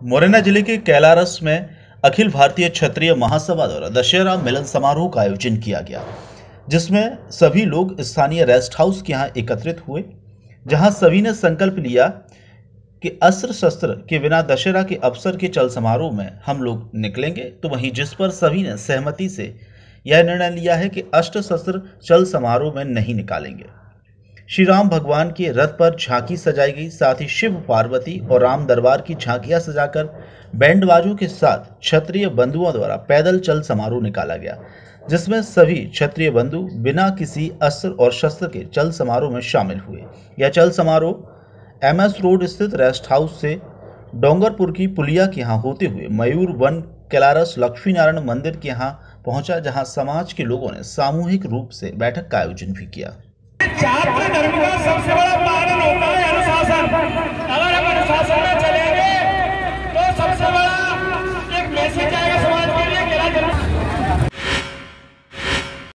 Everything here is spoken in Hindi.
मुरैना ज़िले के कैलारस में अखिल भारतीय क्षत्रिय महासभा द्वारा दशहरा मिलन समारोह का आयोजन किया गया, जिसमें सभी लोग स्थानीय रेस्ट हाउस के यहाँ एकत्रित हुए, जहाँ सभी ने संकल्प लिया कि अस्त्र शस्त्र के बिना दशहरा के अवसर के चल समारोह में हम लोग निकलेंगे। तो वहीं जिस पर सभी ने सहमति से यह निर्णय लिया है कि अस्त्र शस्त्र चल समारोह में नहीं निकालेंगे। श्री राम भगवान के रथ पर झांकी सजाई गई। साथ ही शिव, पार्वती और राम दरबार की झांकियाँ सजाकर बैंड बाजों के साथ क्षत्रिय बंधुओं द्वारा पैदल चल समारोह निकाला गया, जिसमें सभी क्षत्रिय बंधु बिना किसी अस्त्र और शस्त्र के चल समारोह में शामिल हुए। यह चल समारोह एम एस रोड स्थित रेस्ट हाउस से डोंगरपुर की पुलिया के यहाँ होते हुए मयूर वन कैलारस लक्ष्मी नारायण मंदिर के यहाँ पहुँचा, जहाँ समाज के लोगों ने सामूहिक रूप से बैठक का आयोजन भी किया। छात्र धर्म का सबसे बड़ा पालन होता है अनुशासन